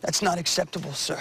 That's not acceptable, sir.